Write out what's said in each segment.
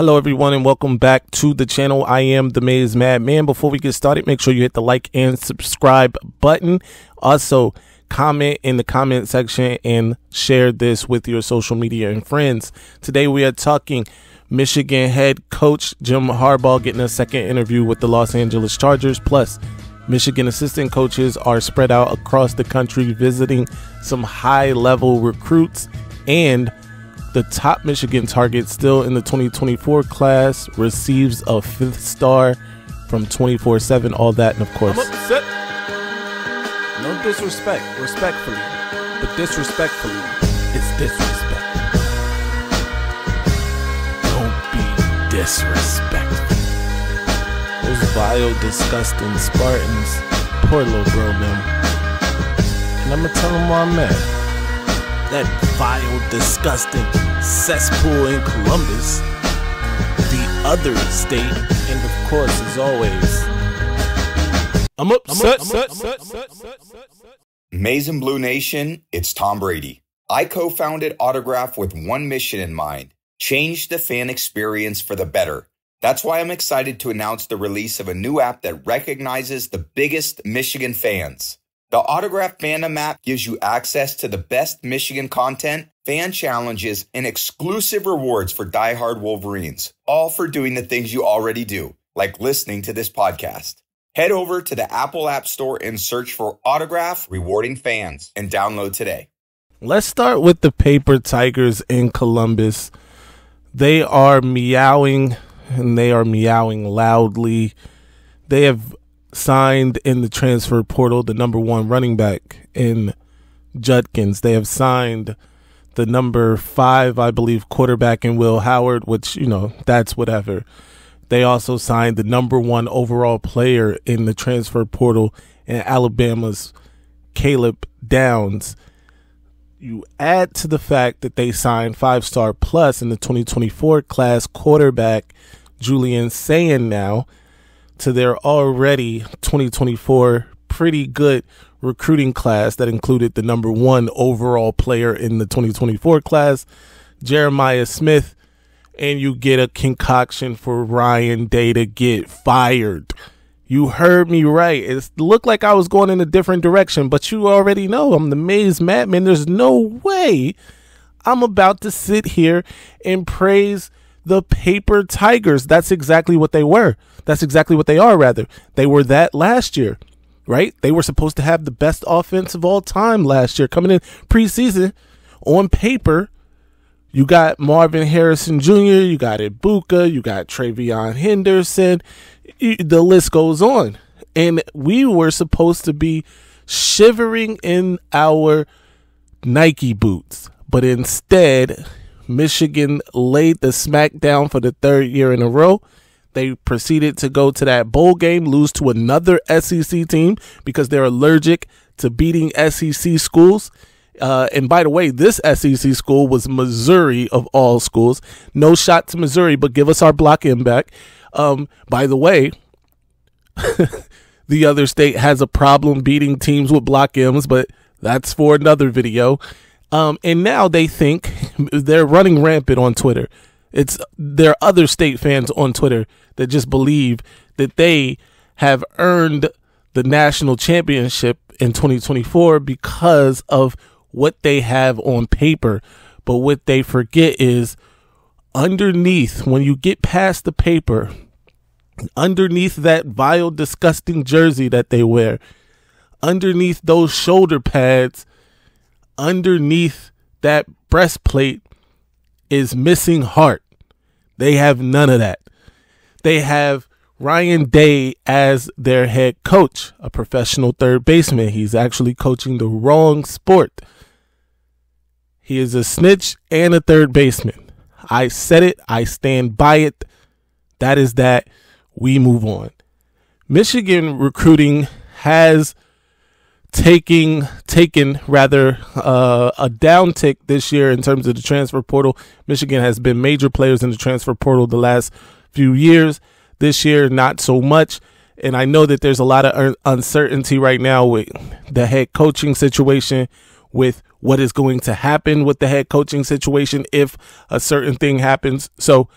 Hello, everyone, and welcome back to the channel. I am the Maize Madman. Before we get started, make sure you hit the like and subscribe button. Also, comment in the comment section and share this with your social media and friends. Today, we are talking Michigan head coach Jim Harbaugh getting a second interview with the Los Angeles Chargers. Plus, Michigan assistant coaches are spread out across the country visiting some high level recruits and the top Michigan target still in the 2024 class receives a fifth star from 24 7. All that, and of course, no disrespect, respectfully, but disrespectfully, it's disrespect. Don't be disrespectful. Those vile, disgusting Spartans, poor little bro, man. And I'm gonna tell them why I'm mad that vile, disgusting cesspool in Columbus, the other state, and of course, as always, I'm upset. Maize and Blue Nation, it's Tom Brady. I co founded Autograph with one mission in mind change the fan experience for the better. That's why I'm excited to announce the release of a new app that recognizes the biggest Michigan fans. The Autograph Fandom app gives you access to the best Michigan content, fan challenges, and exclusive rewards for diehard Wolverines, all for doing the things you already do, like listening to this podcast. Head over to the Apple App Store and search for Autograph Rewarding Fans and download today. Let's start with the Paper Tigers in Columbus. They are meowing and they are meowing loudly. They have signed in the transfer portal the number one running back in Judkins. They have signed the number five, I believe, quarterback in Will Howard, which, you know, that's whatever. They also signed the number one overall player in the transfer portal in Alabama's Caleb Downs. You add to the fact that they signed five star plus in the 2024 class quarterback Julian Sayin now to their already 2024 pretty good recruiting class that included the number one overall player in the 2024 class, Jeremiah Smith, and you get a concoction for Ryan Day to get fired. You heard me right. It looked like I was going in a different direction, but you already know I'm the Maize Madman. There's no way I'm about to sit here and praise the paper tigers. That's exactly what they were. That's exactly what they are, rather. They were that last year, right? They were supposed to have the best offense of all time last year. Coming in preseason, on paper, you got Marvin Harrison Jr., you got Egbuka, you got TreVeyon Henderson. The list goes on. And we were supposed to be shivering in our Nike boots. But instead, Michigan laid the smackdown for the third year in a row. They proceeded to go to that bowl game, lose to another SEC team because they're allergic to beating SEC schools. Uh, and by the way, this SEC school was Missouri of all schools. No shot to Missouri, but give us our block in back. Um, by the way, the other state has a problem beating teams with block M's, but that's for another video. Um, and now they think they're running rampant on Twitter. It's there are other state fans on Twitter that just believe that they have earned the national championship in 2024 because of what they have on paper. But what they forget is underneath, when you get past the paper, underneath that vile, disgusting jersey that they wear, underneath those shoulder pads, underneath that breastplate is missing heart. They have none of that. They have Ryan Day as their head coach, a professional third baseman. He's actually coaching the wrong sport. He is a snitch and a third baseman. I said it, I stand by it. That is that. We move on. Michigan recruiting has taking taken rather uh, a downtick this year in terms of the transfer portal. Michigan has been major players in the transfer portal the last few years. This year, not so much. And I know that there's a lot of uncertainty right now with the head coaching situation, with what is going to happen with the head coaching situation if a certain thing happens. So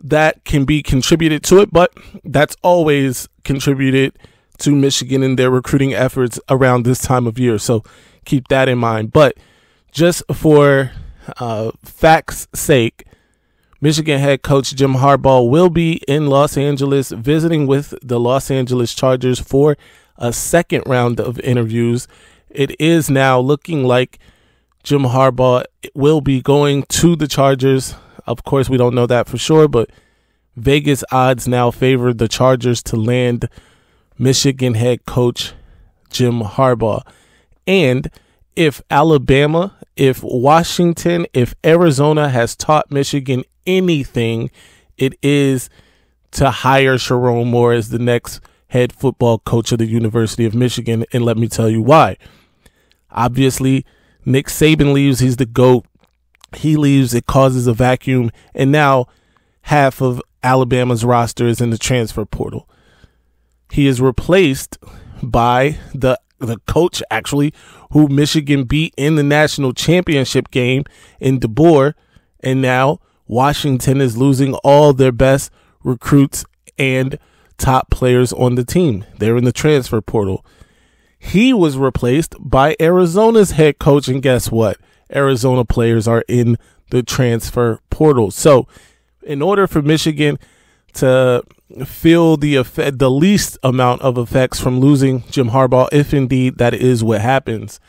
that can be contributed to it, but that's always contributed to Michigan in their recruiting efforts around this time of year. So keep that in mind. But just for uh, facts' sake, Michigan head coach Jim Harbaugh will be in Los Angeles visiting with the Los Angeles Chargers for a second round of interviews. It is now looking like Jim Harbaugh will be going to the Chargers. Of course, we don't know that for sure, but Vegas odds now favor the Chargers to land Michigan head coach Jim Harbaugh. And if Alabama, if Washington, if Arizona has taught Michigan anything, it is to hire Sherrone Moore as the next head football coach of the University of Michigan. And let me tell you why. Obviously, Nick Saban leaves, he's the GOAT. He leaves, it causes a vacuum. And now half of Alabama's roster is in the transfer portal. He is replaced by the the coach actually who Michigan beat in the national championship game in DeBoer, and now Washington is losing all their best recruits and top players on the team. They're in the transfer portal. He was replaced by Arizona's head coach, and guess what? Arizona players are in the transfer portal. So, in order for Michigan to feel the effect, the least amount of effects from losing Jim Harbaugh, if indeed that is what happens,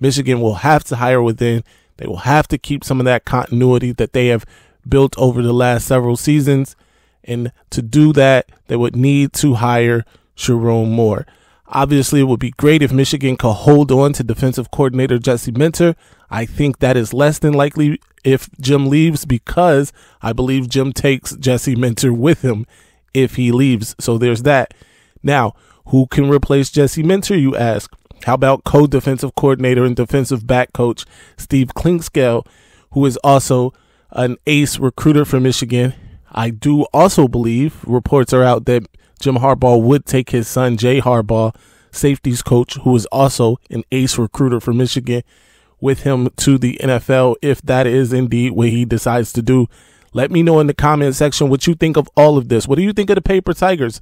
Michigan will have to hire within. They will have to keep some of that continuity that they have built over the last several seasons. And to do that, they would need to hire Sherrone Moore. Obviously, it would be great if Michigan could hold on to defensive coordinator Jesse Minter. I think that is less than likely if Jim leaves because I believe Jim takes Jesse Minter with him if he leaves. So there's that. Now, who can replace Jesse Minter, you ask? How about co defensive coordinator and defensive back coach Steve Clinkscale, who is also an ace recruiter for Michigan? I do also believe reports are out that Jim Harbaugh would take his son, Jay Harbaugh, safeties coach, who is also an ace recruiter for Michigan, with him to the NFL if that is indeed what he decides to do. Let me know in the comment section what you think of all of this. What do you think of the Paper Tigers?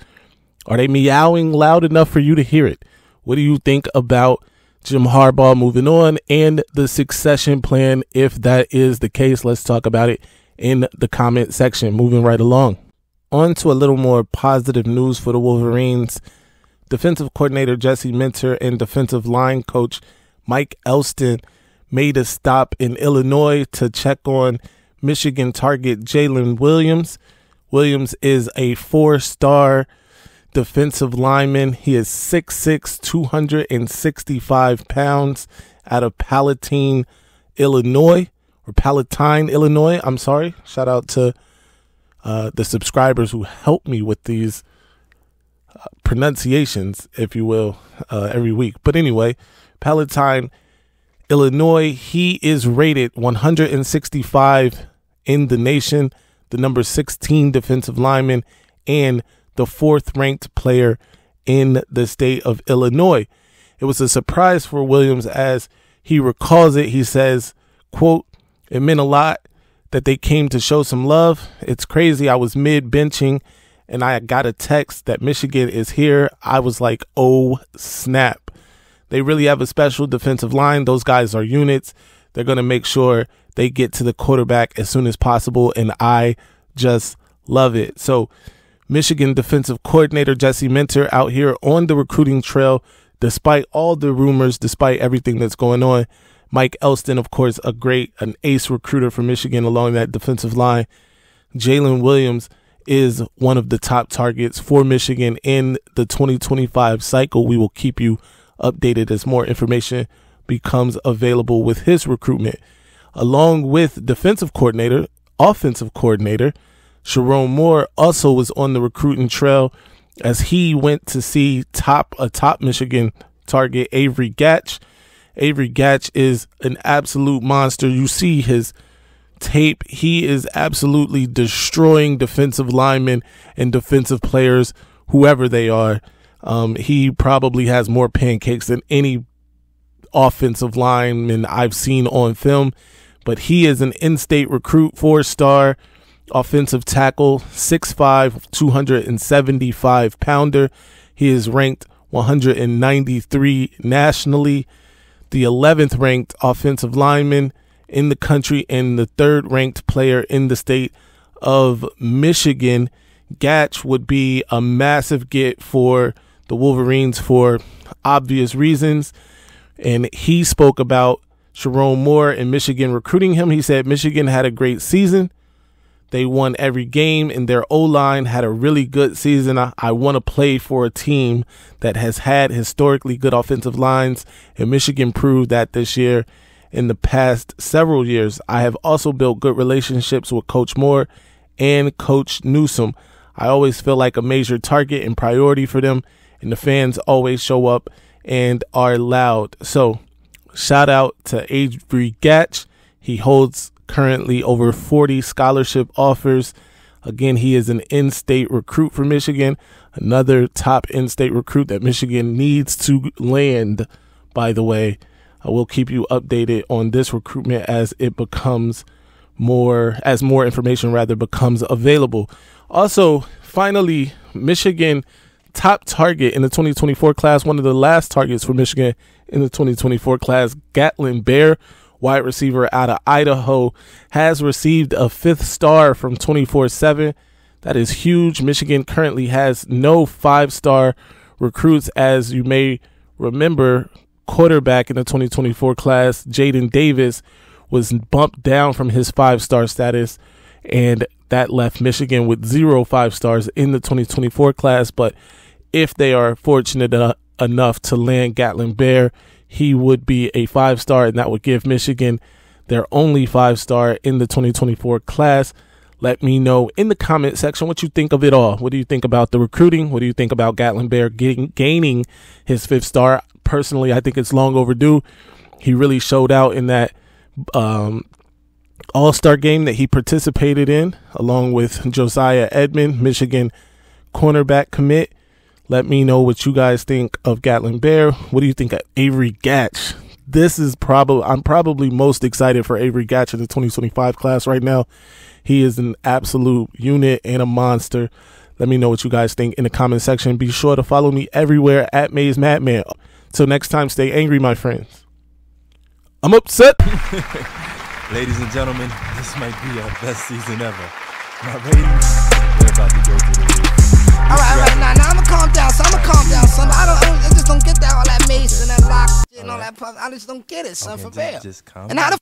Are they meowing loud enough for you to hear it? What do you think about Jim Harbaugh moving on and the succession plan? If that is the case, let's talk about it in the comment section. Moving right along. On to a little more positive news for the Wolverines. Defensive coordinator Jesse Minter and defensive line coach Mike Elston made a stop in Illinois to check on Michigan target Jaylin Williams. Williams is a four star defensive lineman. He is 6'6, 265 pounds out of Palatine, Illinois, or Palatine, Illinois. I'm sorry. Shout out to uh, the subscribers who help me with these uh, pronunciations, if you will, uh, every week. But anyway, Palatine, Illinois, he is rated 165 in the nation, the number 16 defensive lineman, and the fourth ranked player in the state of Illinois. It was a surprise for Williams as he recalls it. He says, quote, it meant a lot that they came to show some love. It's crazy. I was mid benching and I got a text that Michigan is here. I was like, oh, snap. They really have a special defensive line. Those guys are units. They're going to make sure they get to the quarterback as soon as possible. And I just love it. So, Michigan defensive coordinator Jesse Minter out here on the recruiting trail, despite all the rumors, despite everything that's going on. Mike Elston, of course, a great, an ace recruiter for Michigan along that defensive line. Jalen Williams is one of the top targets for Michigan in the 2025 cycle. We will keep you updated as more information becomes available with his recruitment. Along with defensive coordinator, offensive coordinator, Sherrone Moore also was on the recruiting trail as he went to see top a top Michigan target Avery Gatch Avery Gatch is an absolute monster. You see his tape. He is absolutely destroying defensive linemen and defensive players, whoever they are. Um, he probably has more pancakes than any offensive lineman I've seen on film, but he is an in state recruit, four star. offensive tackle, 6'5, 275 pounder. He is ranked 193 nationally, the 11th ranked offensive lineman in the country, and the third ranked player in the state of Michigan. Gatch would be a massive get for the Wolverines for obvious reasons. And he spoke about Sherrone Moore and Michigan recruiting him. He said Michigan had a great season. They won every game, and their O line had a really good season. I, I want to play for a team that has had historically good offensive lines, and Michigan proved that this year. In the past several years, I have also built good relationships with Coach Moore and Coach Newsome. I always feel like a major target and priority for them, and the fans always show up and are loud. So, shout out to Avery Gatch. He holds currently over 40 scholarship offers. Again, he is an in state recruit for Michigan, another top in state recruit that Michigan needs to land, by the way. Uh, I will keep you updated on this recruitment as it becomes more, as more information rather becomes available. Also, finally, Michigan top target in the 2024 class, one of the last targets for Michigan in the 2024 class, Gatlin Bair, wide receiver out of Idaho, has received a fifth star from 24 7. That is huge. Michigan currently has no five star recruits, as you may remember. Quarterback in the 2024 class, Jadyn Davis, was bumped down from his five star status, and that left Michigan with zero five stars in the 2024 class. But if they are fortunate enough to land Gatlin Bair. he would be a five star, and that would give Michigan their only five star in the 2024 class. Let me know in the comment section what you think of it all. What do you think about the recruiting? What do you think about Gatlin Bair getting, gaining his fifth star? Personally, I think it's long overdue. He really showed out in that um, All Star game that he participated in, along with Josiah Edmond, Michigan cornerback commit. Let me know what you guys think of Gatlin Bair. What do you think of Avery Gatch? This is probably I'm probably most excited for Avery Gatch in the 2025 class right now. He is an absolute unit and a monster. Let me know what you guys think in the comment section. Be sure to follow me everywhere at Maize Madman. Till next time, stay angry, my friends. I'm upset. Ladies and gentlemen, this might be our best season ever. My ratings, they're about to go through the roof. All right, all right, now, now I'ma calm down. So I'ma calm down, son. I don't, I, don't, I just don't get that all that mace and that lock shit and all that. Puff. I just don't get it, son, for real. just calm And how the